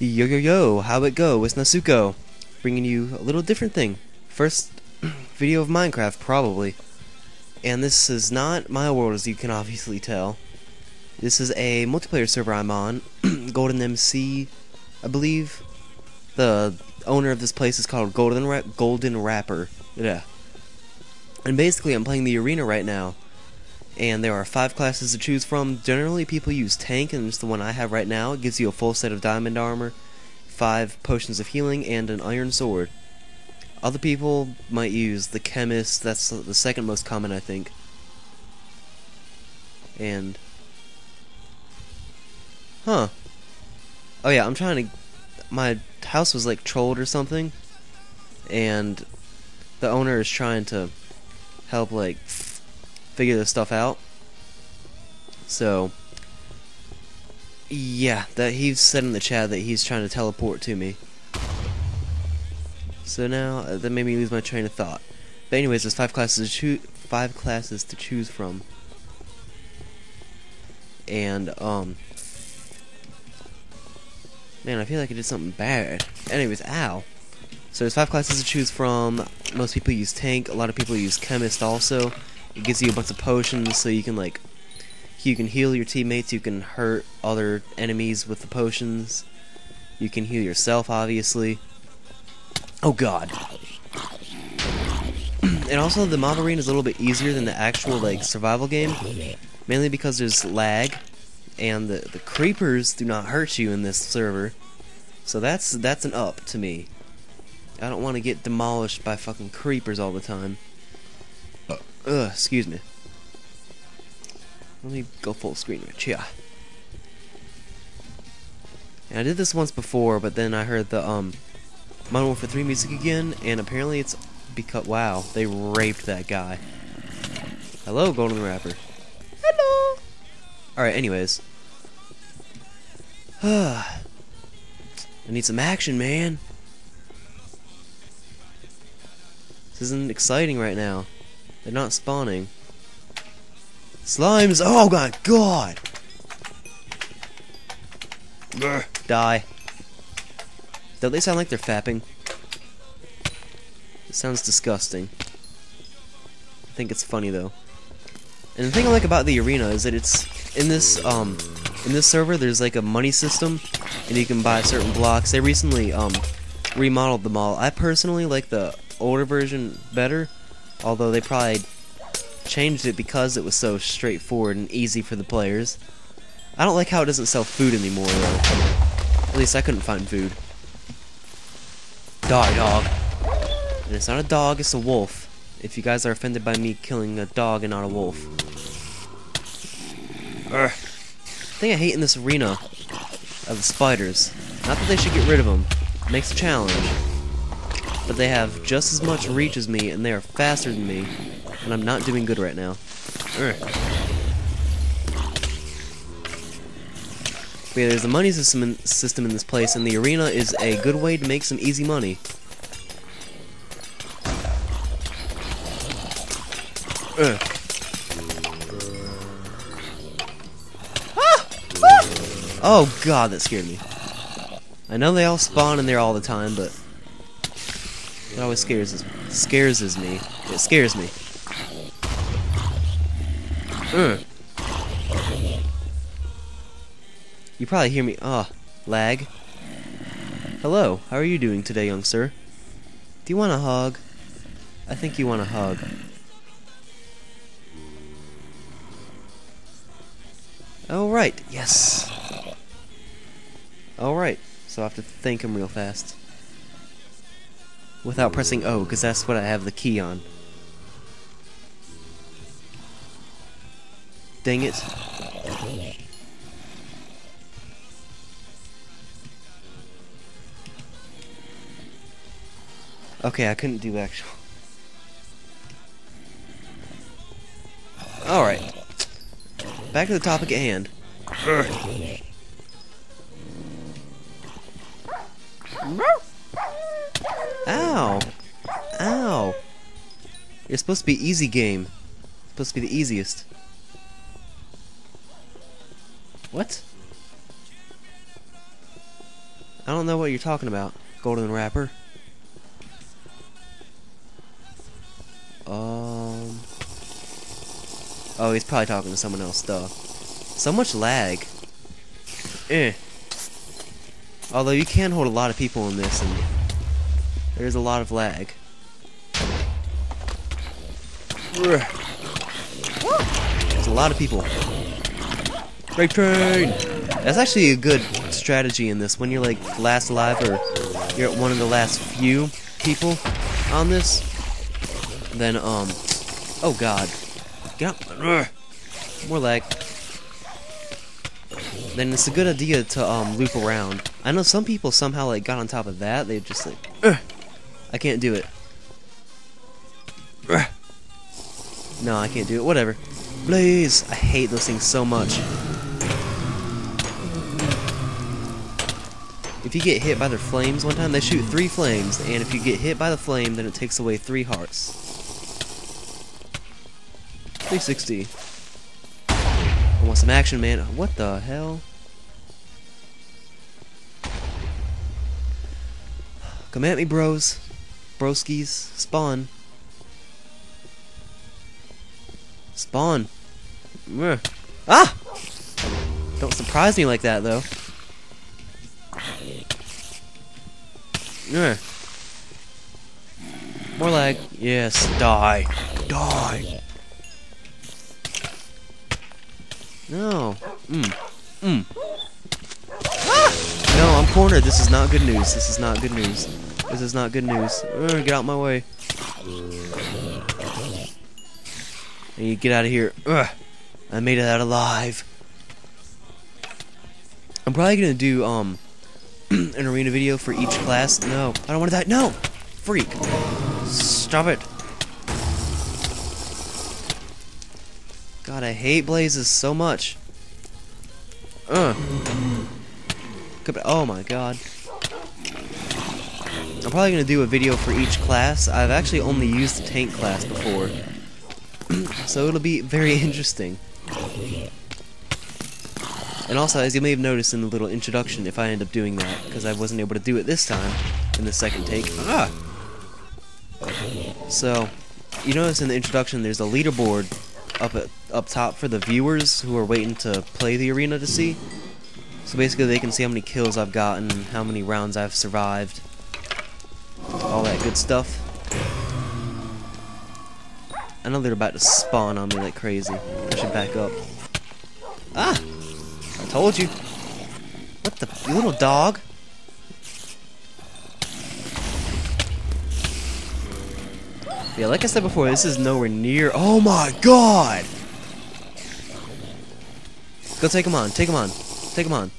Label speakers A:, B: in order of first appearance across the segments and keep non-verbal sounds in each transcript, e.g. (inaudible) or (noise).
A: Yo yo yo, how it go? It's Nasuko, bringing you a little different thing. First (clears throat) video of Minecraft, probably. And this is not my world, as you can obviously tell. This is a multiplayer server I'm on, (clears throat) Golden MC, I believe. The owner of this place is called Golden Ra Golden Rapper. Yeah. And basically, I'm playing the arena right now. And there are five classes to choose from. Generally, people use tank, and it's the one I have right now. It gives you a full set of diamond armor, five potions of healing, and an iron sword. Other people might use the alchemist. That's the second most common, I think. And huh? Oh yeah, I'm trying to. My house was like trolled or something, and the owner is trying to help like figure this stuff out. So, yeah, that he said in the chat that he's trying to teleport to me. So now uh, that made me lose my train of thought. But anyways, there's five classes to choose five classes to choose from. And um Man, I feel like I did something bad. Anyways, ow. So there's five classes to choose from. Most people use tank, a lot of people use alchemist also. It gives you a bunch of potions so you can like you can heal your teammates, you can hurt other enemies with the potions. You can heal yourself obviously. Oh god. (clears throat) and also the mob arena is a little bit easier than the actual like survival game. Mainly because there's lag and the the creepers do not hurt you in this server. So that's that's an up to me. I don't want to get demolished by fucking creepers all the time. Ugh, excuse me. Let me go full screen rich, yeah. And I did this once before, but then I heard the um Modern Warfare 3 music again, and apparently it's because wow, they raped that guy. Hello, Golden Rapper. Hello. All right, anyways. (sighs) I need some action, man. This isn't exciting right now. They're not spawning. Slimes! Oh my god! Die. Don't they sound like they're fapping? It sounds disgusting. I think it's funny though. And the thing I like about the arena is that it's in this um in this server there's like a money system and you can buy certain blocks. They recently um remodeled them all. I personally like the older version better although they probably changed it because it was so straightforward and easy for the players. I don't like how it doesn't sell food anymore, though. At least I couldn't find food. Die, dog. And it's not a dog, it's a wolf. If you guys are offended by me killing a dog and not a wolf. Urgh. The thing I hate in this arena of the spiders, not that they should get rid of them, makes a challenge, but they have just as much reach as me and they are faster than me, and I'm not doing good right now. But yeah, there's a money system in, system in this place, and the arena is a good way to make some easy money. Ugh. Ah! Ah! Oh god, that scared me. I know they all spawn in there all the time, but it always scares scares me. It scares me. Mm. You probably hear me. Ah, oh, lag. Hello, how are you doing today, young sir? Do you want a hug? I think you want a hug. Alright, yes. Alright, so I have to thank him real fast. Without pressing O, because that's what I have the key on. Dang it. Okay, I couldn't do actual. Alright. Back to the topic at hand. Ow! Ow! You're supposed to be easy game. It's supposed to be the easiest. What? I don't know what you're talking about, Golden Rapper. Um. Oh, he's probably talking to someone else, though. So much lag. Eh. Although you can hold a lot of people in this, and there's a lot of lag. There's a lot of people. Break train! That's actually a good strategy in this. When you're like last alive or you're one of the last few people on this, then, um, oh god. Get up. More lag. Then it's a good idea to, um, loop around. I know some people somehow, like, got on top of that. They just, like. I can't do it. No, I can't do it. Whatever. Blaze! I hate those things so much. If you get hit by their flames one time, they shoot three flames, and if you get hit by the flame, then it takes away three hearts. 360. I want some action, man. What the hell? Come at me, bros. Broskies. Spawn. Spawn. Ah! Don't surprise me like that, though. More lag. Yes, die. Die. No. Mm. Mm. Ah! No, I'm cornered. This is not good news. This is not good news. This is not good news. get out my way. You get out of here. I made it out alive. I'm probably gonna do um (clears throat) an arena video for each class. No, I don't want to die. No! Freak. Stop it. God, I hate blazes so much. Oh my god. I'm probably going to do a video for each class. I've actually only used the tank class before. (clears throat) so it'll be very (laughs) interesting. And also, as you may have noticed in the little introduction, if I end up doing that, because I wasn't able to do it this time, in the second take. Ah! So, you notice in the introduction there's a leaderboard up at, up top for the viewers who are waiting to play the arena to see. So basically they can see how many kills I've gotten, how many rounds I've survived, all that good stuff. I know they're about to spawn on me like crazy. I should back up. Ah! I told you. What the you little dog? Yeah, like I said before, this is nowhere near. Oh my god! Go take him on. Take him on. Take him on.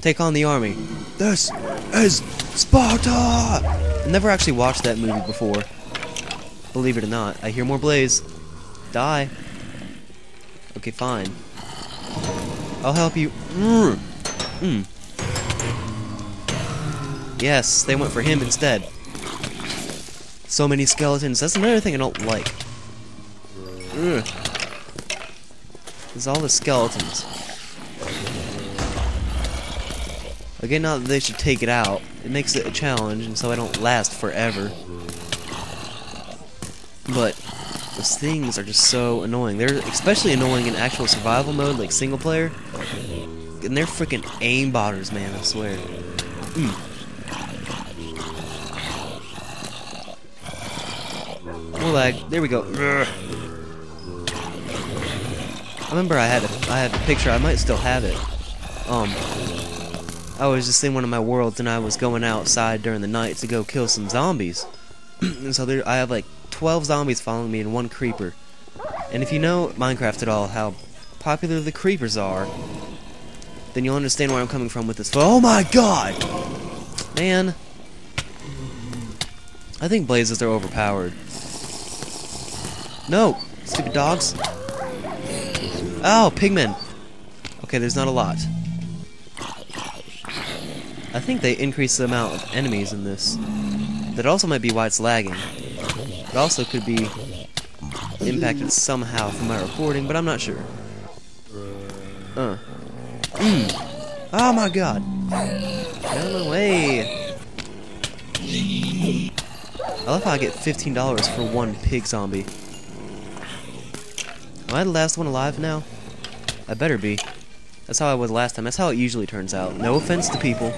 A: Take on the army. This is Sparta! I never actually watched that movie before. Believe it or not. I hear more blaze. Die. Okay, fine. I'll help you. Mm. Mm. Yes, they went for him instead. So many skeletons. That's another thing I don't like. Ugh. There's all the skeletons. Again, not that they should take it out. It makes it a challenge, and so I don't last forever. But those things are just so annoying. They're especially annoying in actual survival mode, like single player. And they're freaking aimbotters, man, I swear. Mm. More lag. There we go. I remember I had a, I had a picture. I might still have it. Um, I was just in one of my worlds, and I was going outside during the night to go kill some zombies. (clears throat) and so there, I have like 12 zombies following me and one creeper. And if you know Minecraft at all, how popular the creepers are, then you'll understand where I'm coming from with this. Oh my god! Man. I think blazes are overpowered. No! Stupid dogs. Oh, pigmen! Okay, there's not a lot. I think they increase the amount of enemies in this. That also might be why it's lagging. It also could be impacted somehow from my recording, but I'm not sure. Uh. Mm. Oh my god. Out way! I love how I get $15 for one pig zombie. Am I the last one alive now? I better be. That's how I was last time. That's how it usually turns out. No offense to people.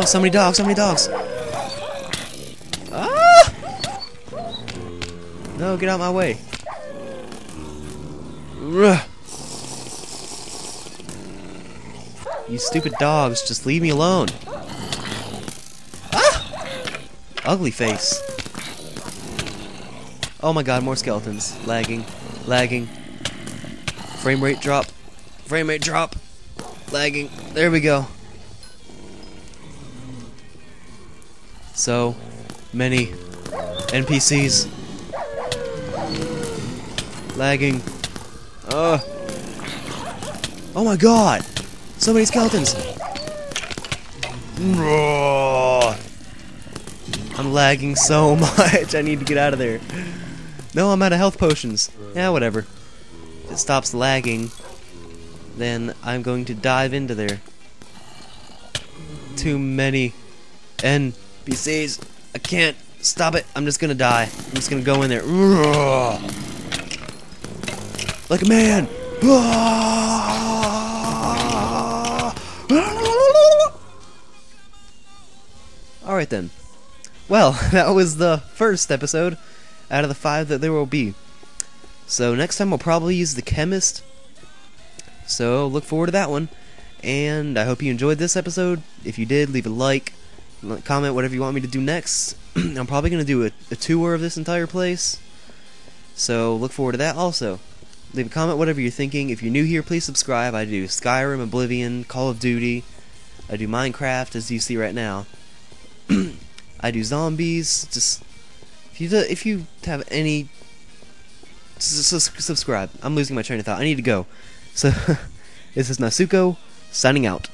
A: Oh, so many dogs, so many dogs! Ah! No, get out of my way. Ugh. You stupid dogs, just leave me alone. Ah! Ugly face. Oh my god, more skeletons. Lagging. Lagging. Frame rate drop. Frame rate drop. Lagging. There we go. So many NPCs. Lagging. Uh. Oh my god! So many skeletons! I'm lagging so (laughs) much. I need to get out of there. No, I'm out of health potions. Yeah, whatever. If it stops lagging, then I'm going to dive into there. Too many NPCs. I can't stop it. I'm just gonna die. I'm just gonna go in there. Like a man. Alright then. Well, (laughs) that was the first episode out of the five that there will be. So next time we'll probably use the alchemist. So look forward to that one. And I hope you enjoyed this episode. If you did, leave a like, comment whatever you want me to do next. (clears throat) I'm probably going to do a, a tour of this entire place. So look forward to that also. Leave a comment whatever you're thinking. If you're new here, please subscribe. I do Skyrim, Oblivion, Call of Duty. I do Minecraft, as you see right now. (clears throat) I do zombies. Just if you do, if you have any, subscribe. I'm losing my train of thought. I need to go. So (laughs) this is Nasuko signing out.